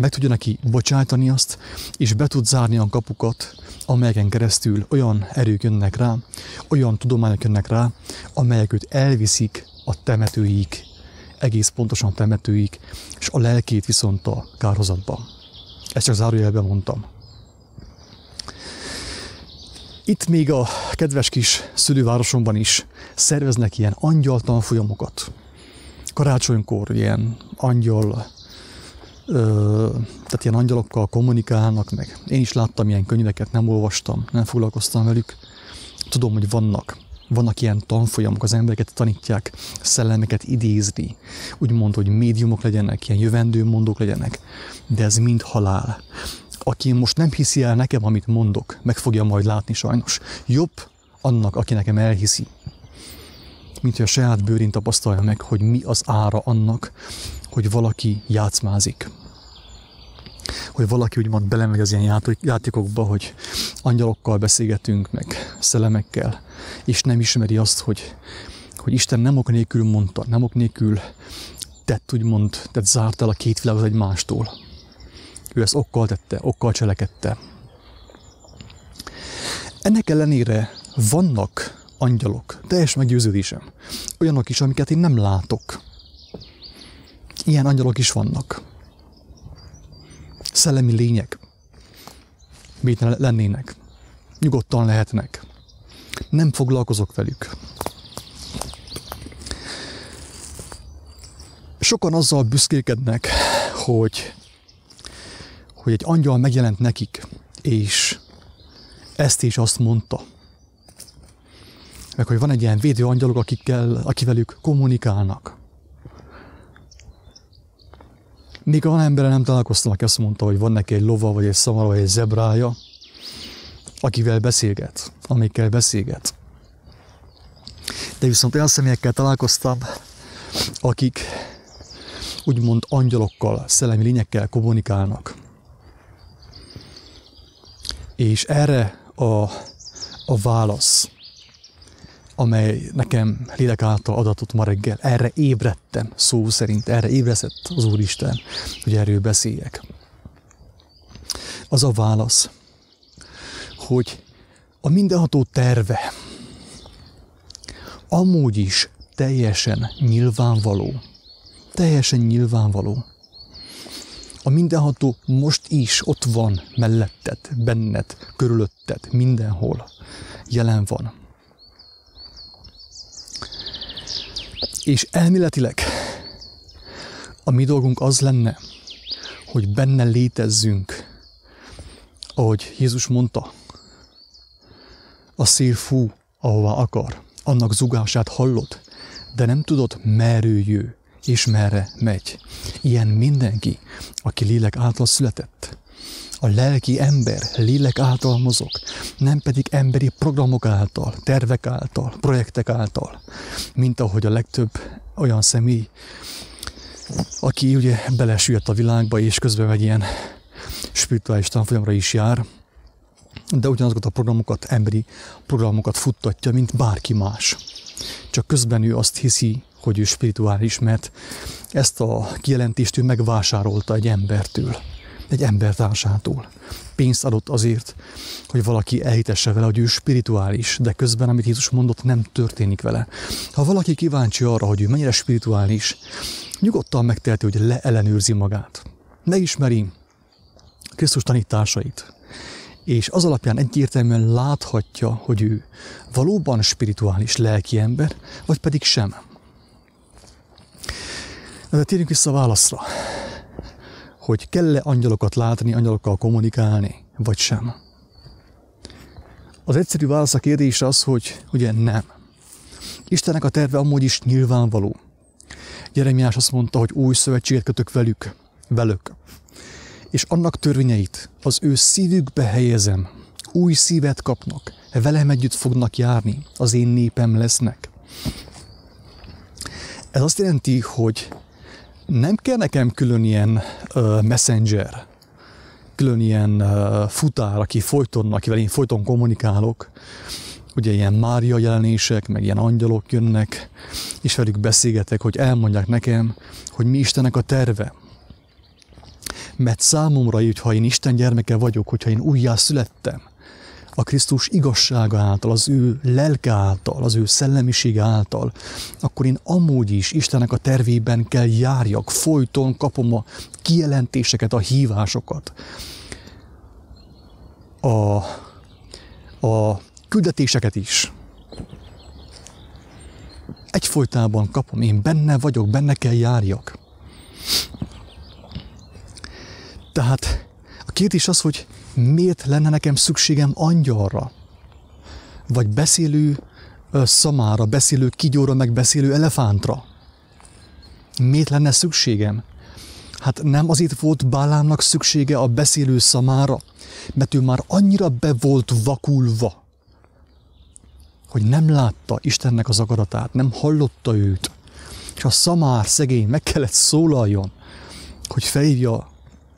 meg tudja neki bocsájtani azt, és be tud zárni a kapukat, amelyeken keresztül olyan erők jönnek rá, olyan tudományok jönnek rá, amelyek őt elviszik a temetőig, egész pontosan temetőig, és a lelkét viszont a kárhozatba. Ezt csak zárójelben mondtam. Itt még a kedves kis szülővárosomban is szerveznek ilyen angyal tanfolyamokat. Karácsonykor ilyen angyal tehát ilyen angyalokkal kommunikálnak meg. Én is láttam ilyen könyveket, nem olvastam, nem foglalkoztam velük. Tudom, hogy vannak. Vannak ilyen tanfolyamok, az embereket tanítják szellemeket idézni. Úgymond, hogy médiumok legyenek, ilyen jövendő mondók legyenek. De ez mind halál. Aki most nem hiszi el nekem, amit mondok, meg fogja majd látni sajnos. Jobb annak, aki nekem elhiszi, mint hogy a saját bőrén tapasztalja meg, hogy mi az ára annak, hogy valaki játszmázik hogy valaki úgymond belemegy az ilyen játékokba, hogy angyalokkal beszélgetünk, meg szellemekkel, és nem ismeri azt, hogy, hogy Isten nem ok nélkül mondta, nem ok nélkül tett, úgymond, tehát zárt el a két világot egymástól. Ő ezt okkal tette, okkal cselekedte. Ennek ellenére vannak angyalok, teljes meggyőződésem. Olyanok is, amiket én nem látok. Ilyen angyalok is vannak. Szellemi lények. Mit lennének. Nyugodtan lehetnek. Nem foglalkozok velük. Sokan azzal büszkélkednek, hogy, hogy egy angyal megjelent nekik, és ezt és azt mondta. Meg hogy van egy ilyen védő angyalok, akikkel, akivelük kommunikálnak. Még van emberrel nem találkoztam, aki azt mondta, hogy van neki egy lova, vagy egy szamara, vagy egy zebrája, akivel beszélget, amikkel beszélget. De viszont olyan személyekkel találkoztam, akik úgymond angyalokkal, szellemi lényekkel kommunikálnak. És erre a, a válasz, amely nekem lélek által adatot ma reggel, erre ébredtem szó szerint, erre ébreszett az Úristen, hogy erről beszéljek. Az a válasz, hogy a mindenható terve amúgy is teljesen nyilvánvaló, teljesen nyilvánvaló. A mindenható most is ott van melletted, benned, körülötted, mindenhol jelen van. És elméletileg a mi dolgunk az lenne, hogy benne létezzünk, ahogy Jézus mondta, a szél fú, ahová akar, annak zugását hallod, de nem tudod, merő jő és merre megy. Ilyen mindenki, aki lélek által született. A lelki ember lélek által mozog, nem pedig emberi programok által, tervek által, projektek által, mint ahogy a legtöbb olyan személy, aki ugye belesüllyedt a világba, és közben egy ilyen spirituális tanfolyamra is jár, de ugyanazokat a programokat, emberi programokat futtatja, mint bárki más. Csak közben ő azt hiszi, hogy ő spirituális, mert ezt a kijelentést ő megvásárolta egy embertől, egy embertársától. Pénzt adott azért, hogy valaki elhitesse vele, hogy ő spirituális, de közben, amit Jézus mondott, nem történik vele. Ha valaki kíváncsi arra, hogy ő mennyire spirituális, nyugodtan megteheti, hogy leellenőrzi magát. Megismeri Krisztus tanításait, és az alapján egyértelműen láthatja, hogy ő valóban spirituális lelki ember, vagy pedig sem. De térjünk vissza a válaszra, hogy kell-e angyalokat látni, angyalokkal kommunikálni, vagy sem. Az egyszerű válasz a kérdés az, hogy ugye nem. Istennek a terve amúgy is nyilvánvaló. Jeremiás azt mondta, hogy új szövetséget kötök velük, velük. És annak törvényeit az ő szívükbe helyezem. Új szívet kapnak, velem együtt fognak járni, az én népem lesznek. Ez azt jelenti, hogy nem kell nekem külön ilyen uh, messenger, külön ilyen uh, futár, aki folyton, akivel én folyton kommunikálok, ugye ilyen Mária jelenések, meg ilyen angyalok jönnek, és velük beszélgetek, hogy elmondják nekem, hogy mi Istennek a terve. Mert számomra, hogy ha én Isten gyermeke vagyok, hogyha én újjá születtem, a Krisztus igazsága által, az ő lelke által, az ő szellemisége által, akkor én amúgy is Istennek a tervében kell járjak, folyton kapom a kijelentéseket, a hívásokat, a, a küldetéseket is. Egyfolytában kapom, én benne vagyok, benne kell járjak. Tehát a kérdés az, hogy miért lenne nekem szükségem angyalra? Vagy beszélő szamára, beszélő kigyóra, meg beszélő elefántra? Miért lenne szükségem? Hát nem azért volt Bálámnak szüksége a beszélő szamára, mert ő már annyira be volt vakulva, hogy nem látta Istennek az akaratát, nem hallotta őt. És a szamár szegény meg kellett szólaljon, hogy felhívja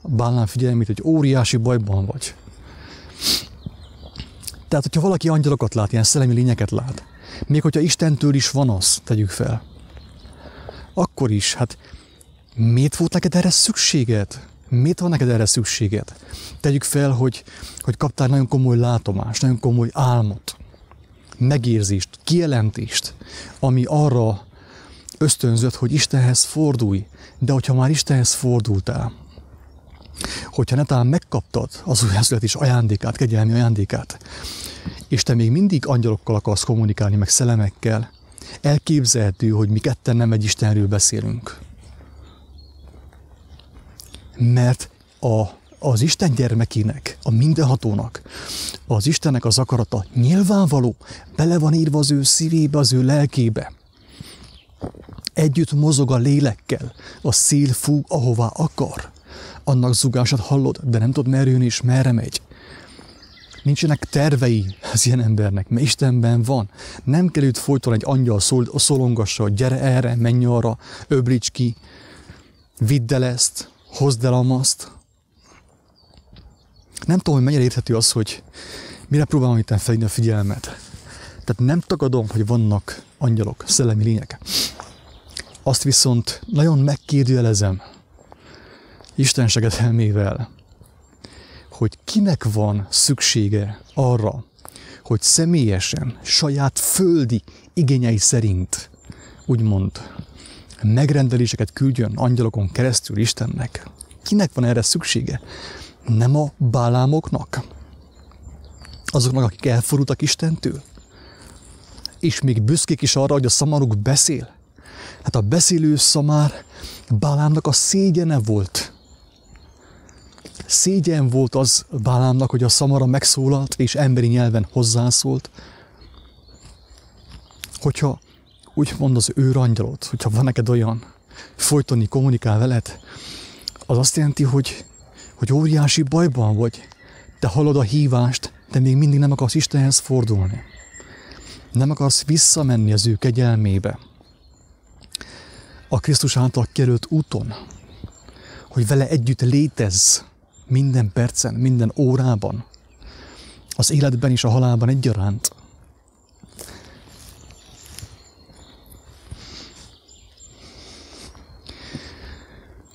Bálán figyelmét, hogy óriási bajban vagy. Tehát, hogyha valaki angyalokat lát, ilyen szellemi lényeket lát, még hogyha Istentől is van az, tegyük fel, akkor is, hát miért volt neked erre szükséged? Miért van neked erre szükséged? Tegyük fel, hogy, hogy kaptál nagyon komoly látomást, nagyon komoly álmot, megérzést, kijelentést, ami arra ösztönzött, hogy Istenhez fordulj. De hogyha már Istenhez fordultál, hogyha netán megkaptad az újjászületés ajándékát, kegyelmi ajándékát, és te még mindig angyalokkal akarsz kommunikálni, meg szellemekkel, elképzelhető, hogy mi ketten nem egy Istenről beszélünk. Mert a, az Isten gyermekének, a mindenhatónak, az Istennek az akarata nyilvánvaló, bele van írva az ő szívébe, az ő lelkébe. Együtt mozog a lélekkel, a szél fúg, ahová akar. Annak zugását hallod, de nem tudod merre és merre megy. Nincsenek tervei az ilyen embernek, mert Istenben van. Nem kell őt folyton egy angyal szól, szólongassa, hogy gyere erre, menj arra, öblíts ki, vidd el ezt, hozd el amaszt. Nem tudom, hogy mennyire érthető az, hogy mire próbálom itt felhívni a figyelmet. Tehát nem tagadom, hogy vannak angyalok, szellemi lények. Azt viszont nagyon megkérdőjelezem Isten segedelmével, hogy kinek van szüksége arra, hogy személyesen, saját földi igényei szerint, úgymond, megrendeléseket küldjön angyalokon keresztül Istennek. Kinek van erre szüksége? Nem a bálámoknak? Azoknak, akik elfordultak Istentől? És még büszkék is arra, hogy a szamaruk beszél? Hát a beszélő szamár Bálámnak a szégyene volt. Szégyen volt az Bálámnak, hogy a szamara megszólalt, és emberi nyelven hozzászólt. Hogyha úgy mond az őrangyalot, hogyha van neked olyan, folytoni kommunikál veled, az azt jelenti, hogy, hogy óriási bajban vagy. Te hallod a hívást, de még mindig nem akarsz Istenhez fordulni. Nem akarsz visszamenni az ő kegyelmébe a Krisztus által került úton, hogy vele együtt létezz minden percen, minden órában, az életben és a halálban egyaránt.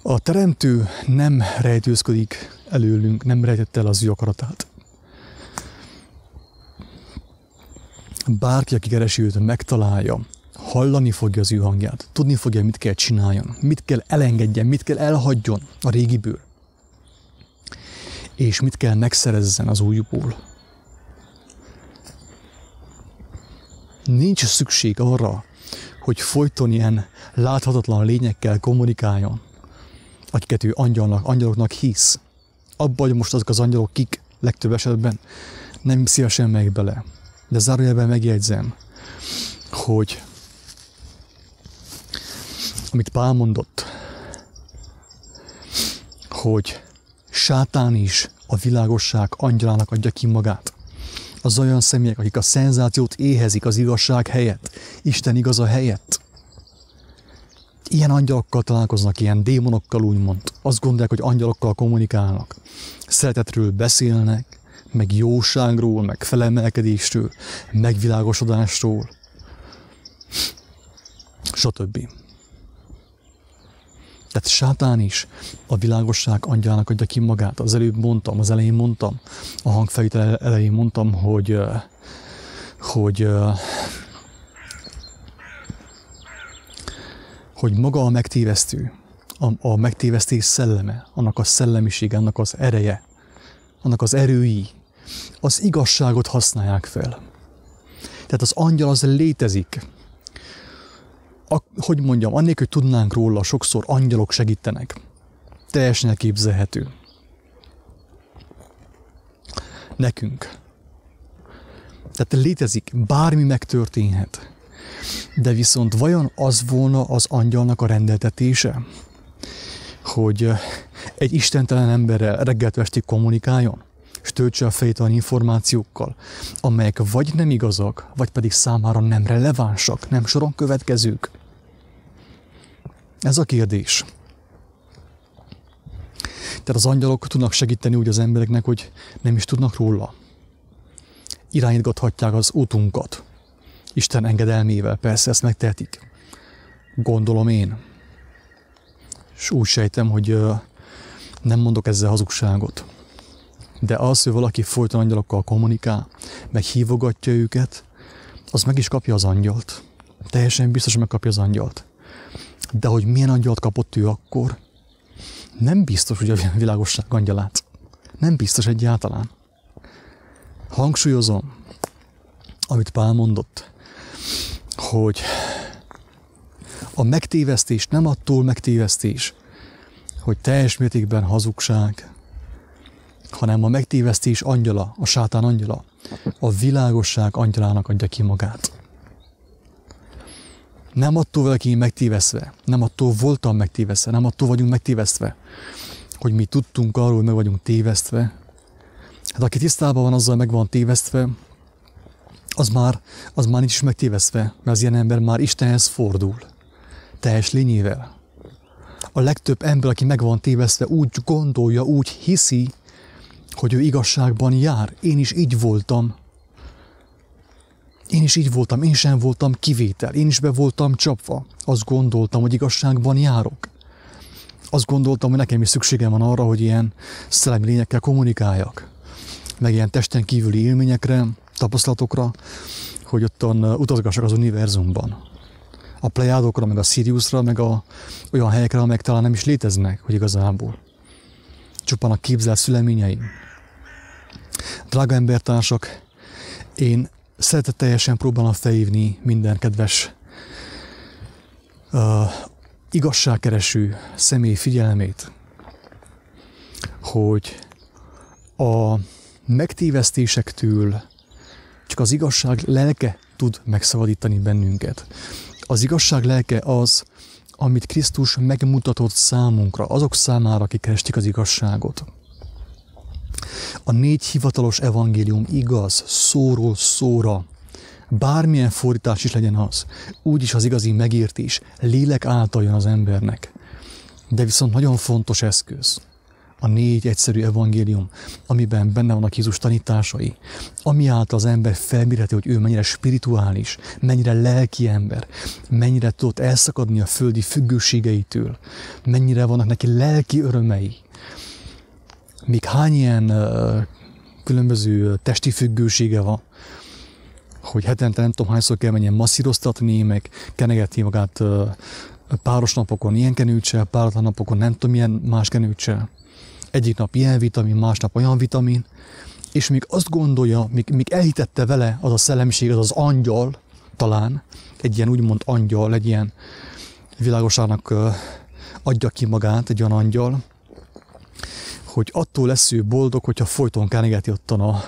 A teremtő nem rejtőzködik előlünk, nem rejtette el az ő akaratát. Bárki, aki keresi őt, megtalálja, hallani fogja az ő hangját, tudni fogja, mit kell csináljon, mit kell elengedjen, mit kell elhagyjon a régiből, és mit kell megszerezzen az újból. Nincs szükség arra, hogy folyton ilyen láthatatlan lényekkel kommunikáljon, akiket ő angyalnak, angyaloknak hisz. Abba, hogy most azok az angyalok kik legtöbb esetben nem szívesen meg bele. De zárójelben megjegyzem, hogy amit Pál mondott, hogy sátán is a világosság angyalának adja ki magát. Az olyan személyek, akik a szenzációt éhezik az igazság helyett, Isten igaza helyett. Ilyen angyalokkal találkoznak, ilyen démonokkal úgymond. Azt gondolják, hogy angyalokkal kommunikálnak. Szeretetről beszélnek, meg jóságról, meg felemelkedésről, megvilágosodásról, stb. Tehát sátán is a világosság angyának adja ki magát. Az előbb mondtam, az elején mondtam, a hangfelvétel elején mondtam, hogy, hogy, hogy maga a megtévesztő, a, a megtévesztés szelleme, annak a szellemisége, annak az ereje, annak az erői, az igazságot használják fel. Tehát az angyal az létezik, a, hogy mondjam, annélkül, hogy tudnánk róla, sokszor angyalok segítenek. Teljesen elképzelhető. Nekünk. Tehát létezik, bármi megtörténhet. De viszont vajon az volna az angyalnak a rendeltetése, hogy egy istentelen emberrel reggelt estig kommunikáljon, és töltse a fejét olyan információkkal, amelyek vagy nem igazak, vagy pedig számára nem relevánsak, nem soron következők. Ez a kérdés. Tehát az angyalok tudnak segíteni úgy az embereknek, hogy nem is tudnak róla. Irányítgathatják az útunkat. Isten engedelmével, persze ezt megtehetik. Gondolom én. És úgy sejtem, hogy nem mondok ezzel hazugságot. De az, hogy valaki folyton angyalokkal kommunikál, meg hívogatja őket, az meg is kapja az angyalt. Teljesen biztos, megkapja az angyalt. De hogy milyen angyalt kapott ő akkor, nem biztos, hogy a világosság angyalát. Nem biztos egyáltalán. Hangsúlyozom, amit Pál mondott, hogy a megtévesztés nem attól megtévesztés, hogy teljes mértékben hazugság, hanem a megtévesztés angyala, a sátán angyala, a világosság angyalának adja ki magát. Nem attól valaki megtéveszve, nem attól voltam megtéveszve, nem attól vagyunk megtévesztve, hogy mi tudtunk arról, hogy meg vagyunk tévesztve. Hát aki tisztában van azzal, meg van tévesztve, az már, az már nincs is megtévesztve, mert az ilyen ember már Istenhez fordul. Teljes lényével. A legtöbb ember, aki meg van tévesztve, úgy gondolja, úgy hiszi, hogy ő igazságban jár. Én is így voltam. Én is így voltam, én sem voltam kivétel, én is be voltam csapva. Azt gondoltam, hogy igazságban járok. Azt gondoltam, hogy nekem is szükségem van arra, hogy ilyen szellemi lényekkel kommunikáljak. Meg ilyen testen kívüli élményekre, tapasztalatokra, hogy ottan utazgassak az univerzumban. A plejádokra, meg a Siriusra, meg a olyan helyekre, amelyek talán nem is léteznek, hogy igazából. Csupán a képzelt szüleményeim. Drága embertársak, én szeretetteljesen próbálom felhívni minden kedves uh, igazságkereső személy figyelmét, hogy a megtévesztésektől csak az igazság lelke tud megszabadítani bennünket. Az igazság lelke az, amit Krisztus megmutatott számunkra, azok számára, akik kerestik az igazságot. A négy hivatalos evangélium igaz, szóról szóra, bármilyen fordítás is legyen az, úgyis az igazi megértés lélek által jön az embernek. De viszont nagyon fontos eszköz, a négy egyszerű evangélium, amiben benne vannak Jézus tanításai, ami által az ember felmérheti, hogy ő mennyire spirituális, mennyire lelki ember, mennyire tudott elszakadni a földi függőségeitől, mennyire vannak neki lelki örömei, még hány ilyen különböző testi függősége van, hogy hetente nem tudom hányszor kell menjen masszíroztatni, meg kenegetni magát páros napokon ilyen kenőcsel, páratlan napokon nem tudom milyen más kenőcsel. Egyik nap ilyen vitamin, másnap olyan vitamin, és még azt gondolja, még, még elhitette vele az a szellemiség, az az angyal, talán, egy ilyen úgymond angyal, egy ilyen világosának adja ki magát, egy olyan angyal, hogy attól lesz ő boldog, hogyha folyton kánigeti ottan a,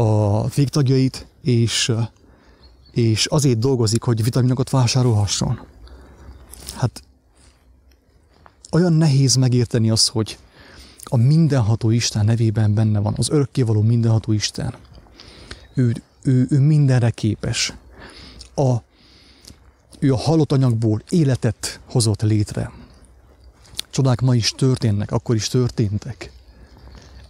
a végtagjait, és, és azért dolgozik, hogy vitaminokat vásárolhasson. Hát olyan nehéz megérteni azt, hogy a mindenható Isten nevében benne van, az örökkévaló mindenható Isten. Ő, ő, ő mindenre képes. A, ő a halott anyagból életet hozott létre. Csodák ma is történnek, akkor is történtek.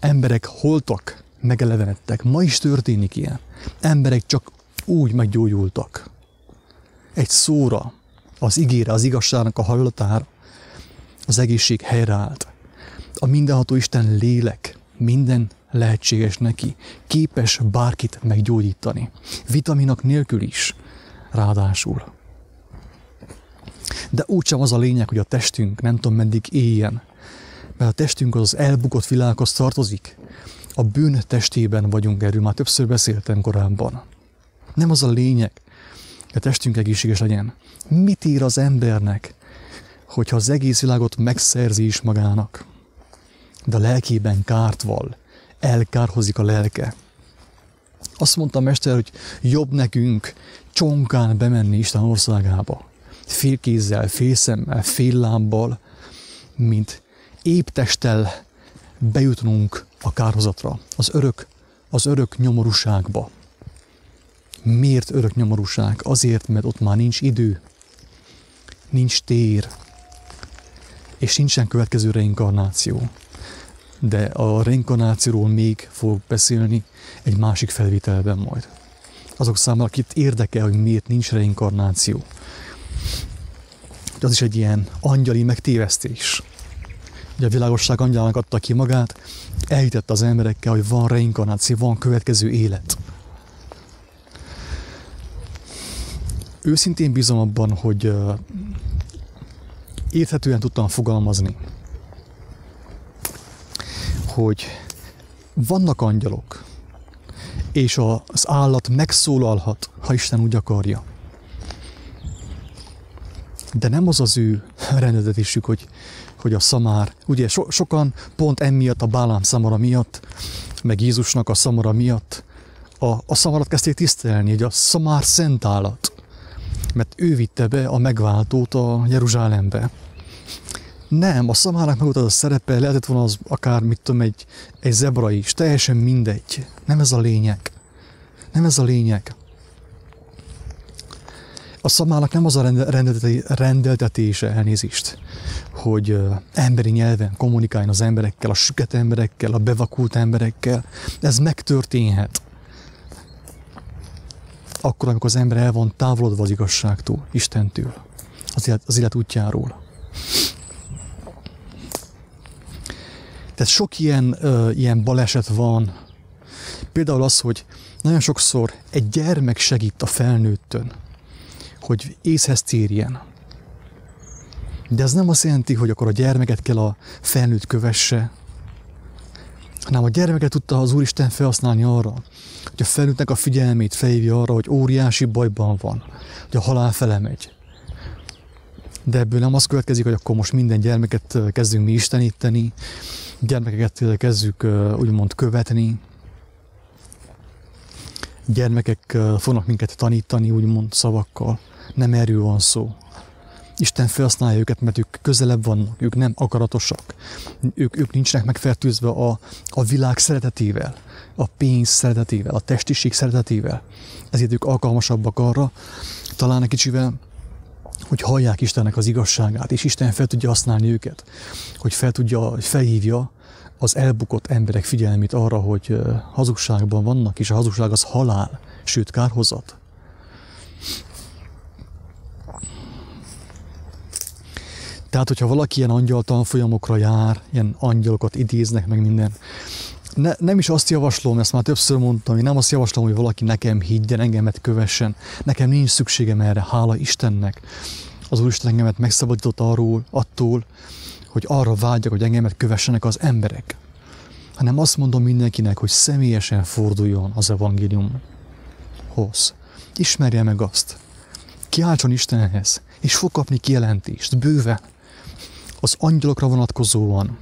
Emberek holtak, megelevenedtek. Ma is történik ilyen. Emberek csak úgy meggyógyultak. Egy szóra, az ígére, az igazságnak a hallatára, az egészség helyreállt. A mindenható Isten lélek, minden lehetséges neki, képes bárkit meggyógyítani. Vitaminak nélkül is, ráadásul. De úgysem az a lényeg, hogy a testünk nem tudom meddig éljen, mert a testünk az az elbukott világhoz tartozik. A bűn testében vagyunk, erről már többször beszéltem korábban. Nem az a lényeg, hogy a testünk egészséges legyen. Mit ír az embernek, hogyha az egész világot megszerzi is magának, de a lelkében kárt val, elkárhozik a lelke. Azt mondta a mester, hogy jobb nekünk csonkán bemenni Isten országába, félkézzel, félszemmel, fél lábbal, mint épp testtel bejutnunk a kárhozatra, az örök, az örök nyomorúságba. Miért örök nyomorúság? Azért, mert ott már nincs idő, nincs tér, és nincsen következő reinkarnáció. de a reinkarnációról még fogok beszélni egy másik felvételben majd. Azok számára, akit érdekel, hogy miért nincs reinkarnáció. Az is egy ilyen angyali megtévesztés. Ugye a világosság angyalnak adta ki magát, elhitette az emberekkel, hogy van reinkarnáció, van következő élet. Őszintén bízom abban, hogy érthetően tudtam fogalmazni, hogy vannak angyalok, és az állat megszólalhat, ha Isten úgy akarja. De nem az az ő rendeltetésük, hogy, hogy a szamár, ugye so, sokan pont emiatt, a Bálám szamara miatt, meg Jézusnak a szamara miatt a, a szamarat kezdték tisztelni, hogy a szamár szent állat, mert ő vitte be a megváltót a Jeruzsálembe. Nem, a szamának meg a szerepe, lehetett volna az akár, mit tudom, egy, egy zebra is, teljesen mindegy. Nem ez a lényeg. Nem ez a lényeg. A szamának nem az a rendeltetése, elnézést, hogy emberi nyelven kommunikáljon az emberekkel, a süket emberekkel, a bevakult emberekkel. Ez megtörténhet. Akkor, amikor az ember el van távolodva az igazságtól, Istentől, az élet, az élet útjáról. Tehát sok ilyen, ö, ilyen baleset van. Például az, hogy nagyon sokszor egy gyermek segít a felnőttön, hogy észhez térjen. De ez nem azt jelenti, hogy akkor a gyermeket kell a felnőtt kövesse, hanem a gyermeket tudta az Úristen felhasználni arra, hogy a felnőttnek a figyelmét felhívja arra, hogy óriási bajban van, hogy a halál fele megy. De ebből nem az következik, hogy akkor most minden gyermeket kezdünk mi isteníteni, gyermekeket kezdjük úgymond követni, gyermekek fognak minket tanítani, úgymond szavakkal. Nem erről van szó. Isten felhasználja őket, mert ők közelebb vannak, ők nem akaratosak. Ők, ők nincsenek megfertőzve a, a világ szeretetével, a pénz szeretetével, a testiség szeretetével. Ezért ők alkalmasabbak arra, talán egy kicsivel, hogy hallják Istennek az igazságát, és Isten fel tudja használni őket, hogy fel tudja, felhívja az elbukott emberek figyelmét arra, hogy hazugságban vannak, és a hazugság az halál, sőt kárhozat. Tehát, hogyha valaki ilyen angyaltan folyamokra jár, ilyen angyalokat idéznek meg minden, ne, nem is azt javaslom, ezt már többször mondtam, én nem azt javaslom, hogy valaki nekem higgyen, engemet kövessen. Nekem nincs szükségem erre, hála Istennek. Az Úristen engemet megszabadított arról, attól, hogy arra vágyjak, hogy engemet kövessenek az emberek. Hanem azt mondom mindenkinek, hogy személyesen forduljon az evangéliumhoz. Ismerje meg azt. Kiáltson Istenhez, és fog kapni kijelentést, bőve. Az angyalokra vonatkozóan,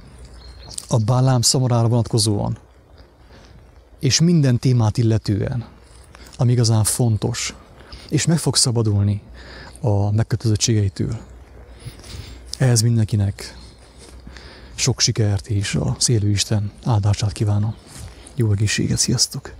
a bálám szamarára vonatkozóan, és minden témát illetően, ami igazán fontos, és meg fog szabadulni a megkötözöttségeitől. Ehhez mindenkinek sok sikert és a szélő Isten áldását kívánom. Jó egészséget, sziasztok!